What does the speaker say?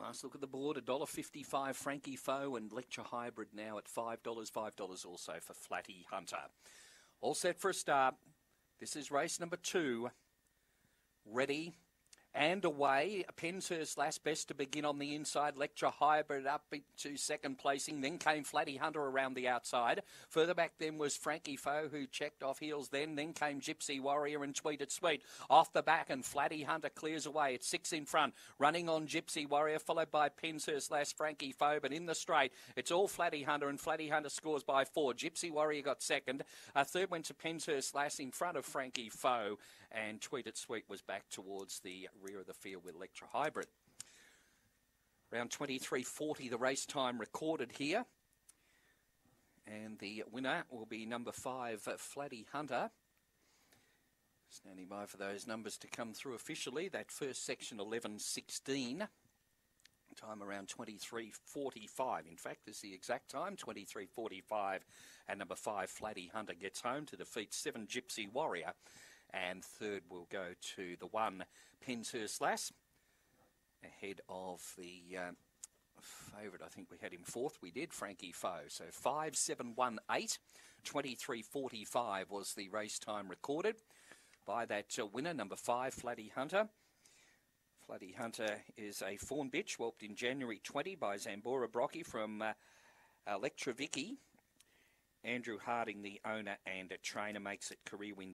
Last look at the board, $1.55 Frankie Foe and Electra Hybrid now at $5, $5 also for Flatty Hunter. All set for a start. This is race number two. Ready and away. Penshurst Lass best to begin on the inside. Electra Hybrid up to second placing. Then came Flatty Hunter around the outside. Further back then was Frankie Foe who checked off heels then. Then came Gypsy Warrior and Tweeted Sweet. Off the back and Flatty Hunter clears away. It's six in front. Running on Gypsy Warrior followed by Penshurst Lass Frankie Foe. But in the straight it's all Flatty Hunter and Flatty Hunter scores by four. Gypsy Warrior got second. A third went to Penshurst Lass in front of Frankie Foe. And Tweeted Sweet was back towards the rear of the field with Electra Hybrid. Round 23.40, the race time recorded here. And the winner will be number five, Flatty Hunter. Standing by for those numbers to come through officially. That first section, 11.16. Time around 23.45. In fact, is the exact time, 23.45. And number five, Flatty Hunter, gets home to defeat seven Gypsy Warrior. And third will go to the one Penshurst Lass ahead of the uh, favourite. I think we had him fourth. We did, Frankie Foe. So 5718, 2345 was the race time recorded by that uh, winner, number five, Flatty Hunter. Flatty Hunter is a fawn bitch, whelped in January 20 by Zambora Brockie from uh, Electra Vicky. Andrew Harding, the owner and trainer, makes it career win